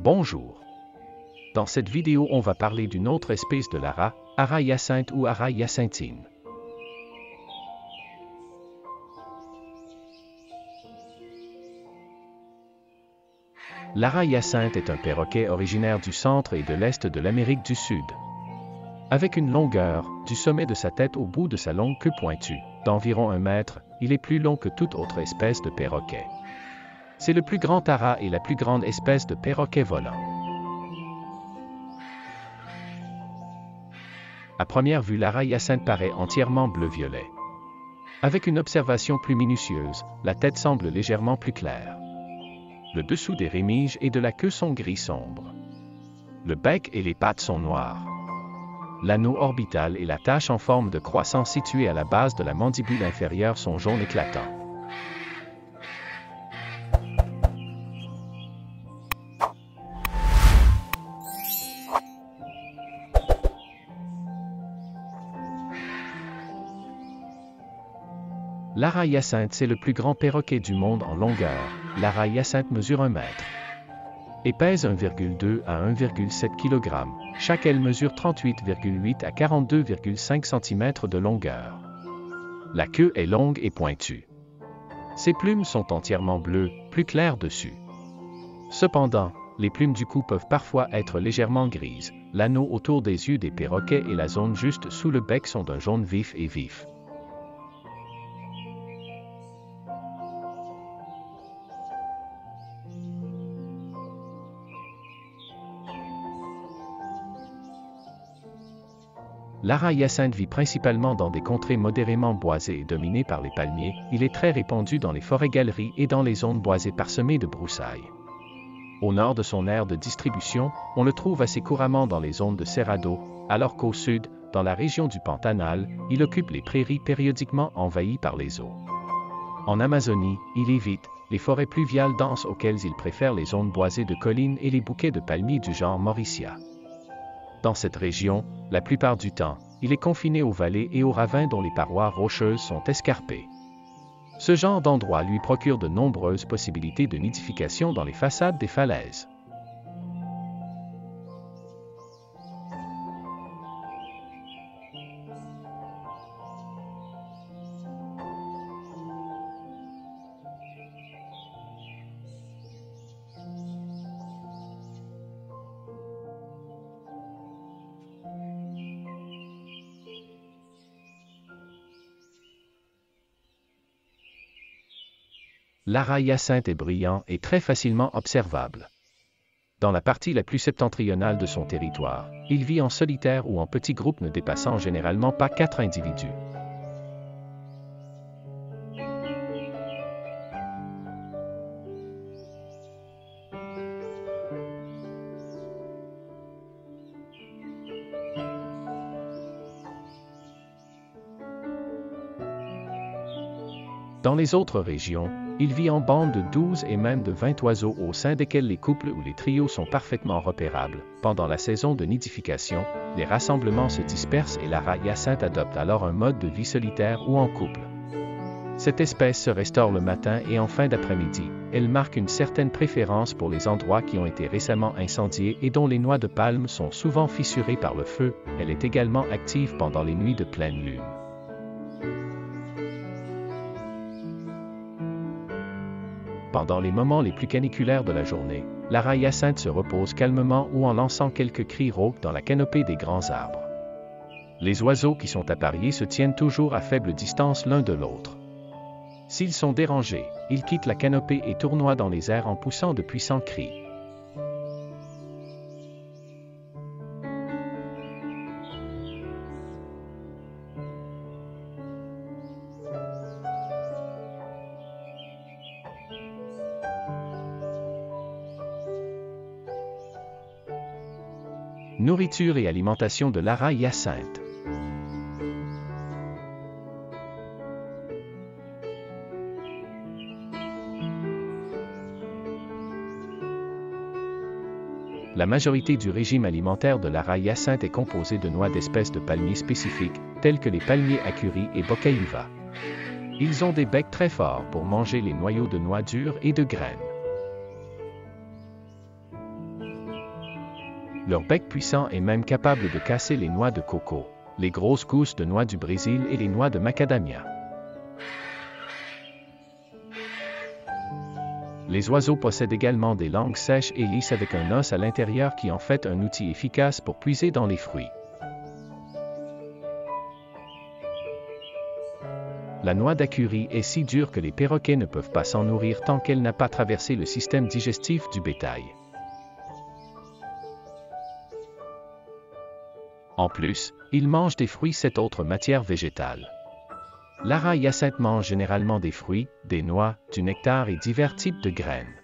Bonjour. Dans cette vidéo, on va parler d'une autre espèce de lara, Ara hyacinthe ou Ara hyacinthine. Lara hyacinthe est un perroquet originaire du centre et de l'est de l'Amérique du Sud. Avec une longueur, du sommet de sa tête au bout de sa longue queue pointue, d'environ un mètre, il est plus long que toute autre espèce de perroquet. C'est le plus grand ara et la plus grande espèce de perroquet volant. À première vue, l'ara hyacinthe paraît entièrement bleu-violet. Avec une observation plus minutieuse, la tête semble légèrement plus claire. Le dessous des rémiges et de la queue sont gris sombre. Le bec et les pattes sont noirs. L'anneau orbital et la tache en forme de croissant située à la base de la mandibule inférieure sont jaune éclatant. L'ara hyacinthe, c'est le plus grand perroquet du monde en longueur. L'ara hyacinthe mesure 1 mètre et pèse 1,2 à 1,7 kg. Chaque aile mesure 38,8 à 42,5 cm de longueur. La queue est longue et pointue. Ses plumes sont entièrement bleues, plus claires dessus. Cependant, les plumes du cou peuvent parfois être légèrement grises. L'anneau autour des yeux des perroquets et la zone juste sous le bec sont d'un jaune vif et vif. L'ara hyacinthe vit principalement dans des contrées modérément boisées et dominées par les palmiers. Il est très répandu dans les forêts-galeries et dans les zones boisées parsemées de broussailles. Au nord de son aire de distribution, on le trouve assez couramment dans les zones de Cerrado, alors qu'au sud, dans la région du Pantanal, il occupe les prairies périodiquement envahies par les eaux. En Amazonie, il évite les forêts pluviales denses auxquelles il préfère les zones boisées de collines et les bouquets de palmiers du genre Mauricia. Dans cette région, la plupart du temps, il est confiné aux vallées et aux ravins dont les parois rocheuses sont escarpées. Ce genre d'endroit lui procure de nombreuses possibilités de nidification dans les façades des falaises. L'ara hyacinthe est brillant et très facilement observable. Dans la partie la plus septentrionale de son territoire, il vit en solitaire ou en petits groupes ne dépassant généralement pas quatre individus. Dans les autres régions, il vit en bandes de 12 et même de 20 oiseaux au sein desquels les couples ou les trios sont parfaitement repérables. Pendant la saison de nidification, les rassemblements se dispersent et la hyacinthe adopte alors un mode de vie solitaire ou en couple. Cette espèce se restaure le matin et en fin d'après-midi. Elle marque une certaine préférence pour les endroits qui ont été récemment incendiés et dont les noix de palme sont souvent fissurées par le feu. Elle est également active pendant les nuits de pleine lune. Pendant les moments les plus caniculaires de la journée, la hyacinthe se repose calmement ou en lançant quelques cris rauques dans la canopée des grands arbres. Les oiseaux qui sont appariés se tiennent toujours à faible distance l'un de l'autre. S'ils sont dérangés, ils quittent la canopée et tournoient dans les airs en poussant de puissants cris. Nourriture et alimentation de l'ara hyacinthe. La majorité du régime alimentaire de l'ara hyacinthe est composé de noix d'espèces de palmiers spécifiques, tels que les palmiers acuri et bocayuva. Ils ont des becs très forts pour manger les noyaux de noix dures et de graines. Leur bec puissant est même capable de casser les noix de coco, les grosses gousses de noix du Brésil et les noix de macadamia. Les oiseaux possèdent également des langues sèches et lisses avec un os à l'intérieur qui en fait un outil efficace pour puiser dans les fruits. La noix d'acuri est si dure que les perroquets ne peuvent pas s'en nourrir tant qu'elle n'a pas traversé le système digestif du bétail. En plus, ils mangent des fruits cette autre matière végétale. Lara hyacinthe mange généralement des fruits, des noix, du nectar et divers types de graines.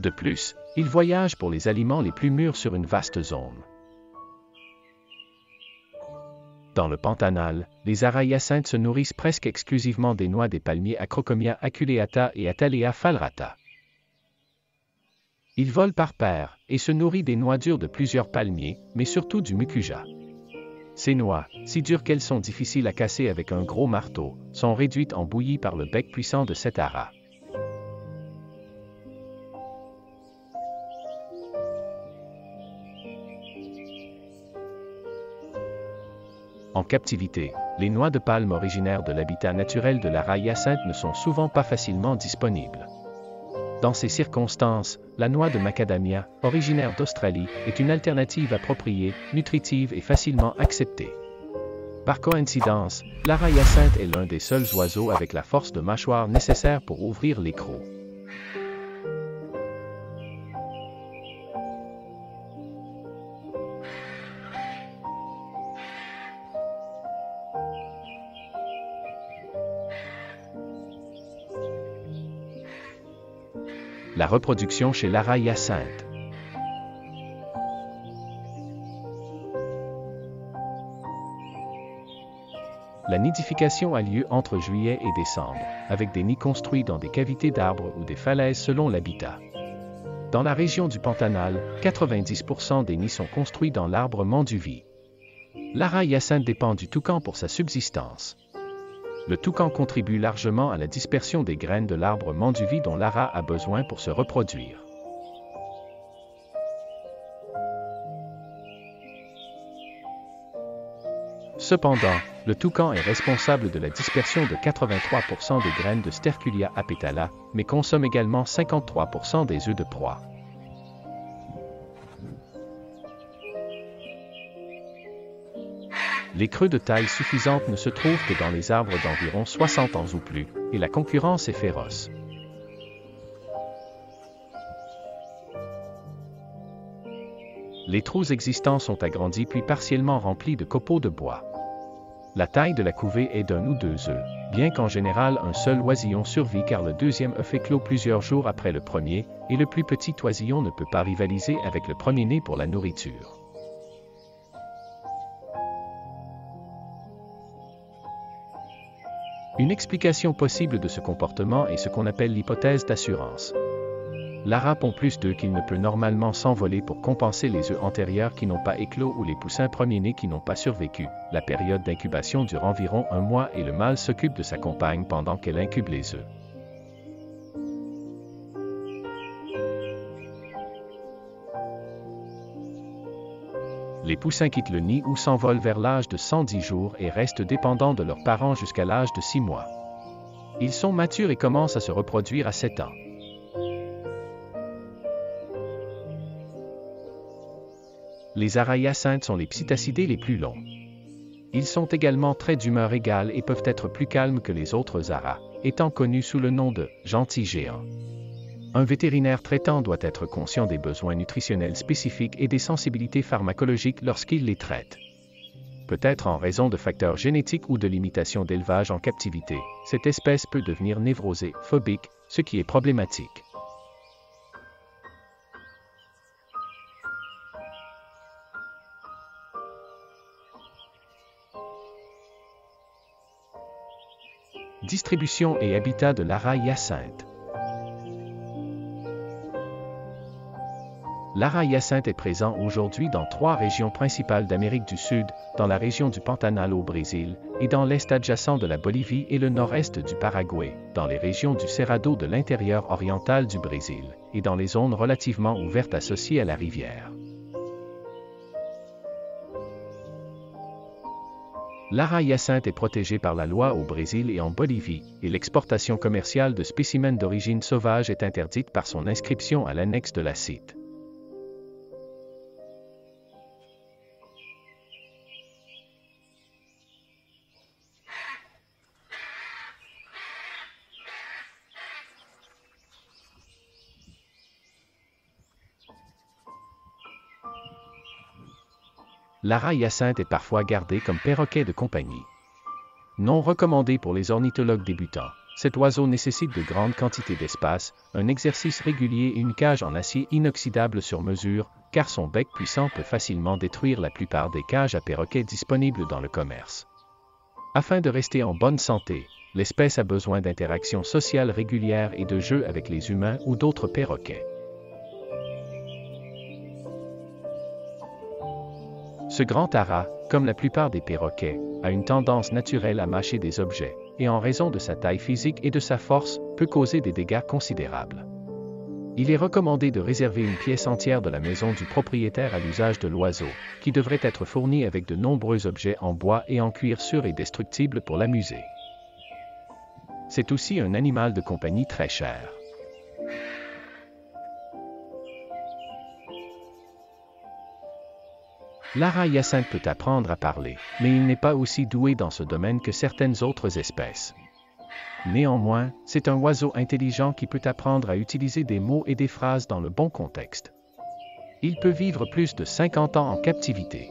De plus, il voyage pour les aliments les plus mûrs sur une vaste zone. Dans le Pantanal, les arayacinthes se nourrissent presque exclusivement des noix des palmiers Acrocomia aculeata et Atalea falrata. Ils volent par paires et se nourrissent des noix dures de plusieurs palmiers, mais surtout du mucuja. Ces noix, si dures qu'elles sont difficiles à casser avec un gros marteau, sont réduites en bouillie par le bec puissant de cet ara. En captivité, les noix de palme originaires de l'habitat naturel de la hyacinthe ne sont souvent pas facilement disponibles. Dans ces circonstances, la noix de macadamia, originaire d'Australie, est une alternative appropriée, nutritive et facilement acceptée. Par coïncidence, la hyacinthe est l'un des seuls oiseaux avec la force de mâchoire nécessaire pour ouvrir les. La reproduction chez Lara hyacinthe. La nidification a lieu entre juillet et décembre, avec des nids construits dans des cavités d'arbres ou des falaises selon l'habitat. Dans la région du Pantanal, 90% des nids sont construits dans l'arbre Manduvie. Lara hyacinthe dépend du toucan pour sa subsistance le toucan contribue largement à la dispersion des graines de l'arbre manduvie dont Lara a besoin pour se reproduire. Cependant, le toucan est responsable de la dispersion de 83% des graines de Sterculia apetala, mais consomme également 53% des œufs de proie. Les creux de taille suffisante ne se trouvent que dans les arbres d'environ 60 ans ou plus, et la concurrence est féroce. Les trous existants sont agrandis puis partiellement remplis de copeaux de bois. La taille de la couvée est d'un ou deux œufs, bien qu'en général un seul oisillon survit car le deuxième œuf éclot plusieurs jours après le premier, et le plus petit oisillon ne peut pas rivaliser avec le premier-né pour la nourriture. Une explication possible de ce comportement est ce qu'on appelle l'hypothèse d'assurance. Lara pond plus d'œufs qu'il ne peut normalement s'envoler pour compenser les œufs antérieurs qui n'ont pas éclos ou les poussins premiers-nés qui n'ont pas survécu. La période d'incubation dure environ un mois et le mâle s'occupe de sa compagne pendant qu'elle incube les œufs. Les poussins quittent le nid ou s'envolent vers l'âge de 110 jours et restent dépendants de leurs parents jusqu'à l'âge de 6 mois. Ils sont matures et commencent à se reproduire à 7 ans. Les arayacintes sont les psittacidés les plus longs. Ils sont également très d'humeur égale et peuvent être plus calmes que les autres aras, étant connus sous le nom de gentils géants. Un vétérinaire traitant doit être conscient des besoins nutritionnels spécifiques et des sensibilités pharmacologiques lorsqu'il les traite. Peut-être en raison de facteurs génétiques ou de limitations d'élevage en captivité, cette espèce peut devenir névrosée, phobique, ce qui est problématique. Distribution et habitat de l'ara hyacinthe. Lara Hyacinthe est présent aujourd'hui dans trois régions principales d'Amérique du Sud, dans la région du Pantanal au Brésil, et dans l'est adjacent de la Bolivie et le nord-est du Paraguay, dans les régions du Cerrado de l'intérieur oriental du Brésil, et dans les zones relativement ouvertes associées à la rivière. Lara hyacinthe est protégée par la loi au Brésil et en Bolivie, et l'exportation commerciale de spécimens d'origine sauvage est interdite par son inscription à l'annexe de la CITE. Lara hyacinthe est parfois gardée comme perroquet de compagnie. Non recommandé pour les ornithologues débutants, cet oiseau nécessite de grandes quantités d'espace, un exercice régulier et une cage en acier inoxydable sur mesure, car son bec puissant peut facilement détruire la plupart des cages à perroquets disponibles dans le commerce. Afin de rester en bonne santé, l'espèce a besoin d'interactions sociales régulières et de jeux avec les humains ou d'autres perroquets. Ce grand ara, comme la plupart des perroquets, a une tendance naturelle à mâcher des objets, et en raison de sa taille physique et de sa force, peut causer des dégâts considérables. Il est recommandé de réserver une pièce entière de la maison du propriétaire à l'usage de l'oiseau, qui devrait être fourni avec de nombreux objets en bois et en cuir sûr et destructible pour l'amuser. C'est aussi un animal de compagnie très cher. Lara hyacinthe peut apprendre à parler, mais il n'est pas aussi doué dans ce domaine que certaines autres espèces. Néanmoins, c'est un oiseau intelligent qui peut apprendre à utiliser des mots et des phrases dans le bon contexte. Il peut vivre plus de 50 ans en captivité.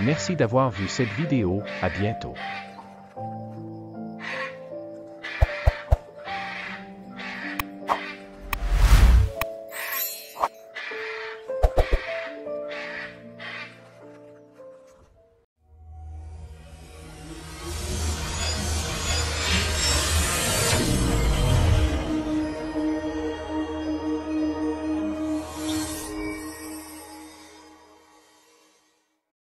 Merci d'avoir vu cette vidéo, à bientôt.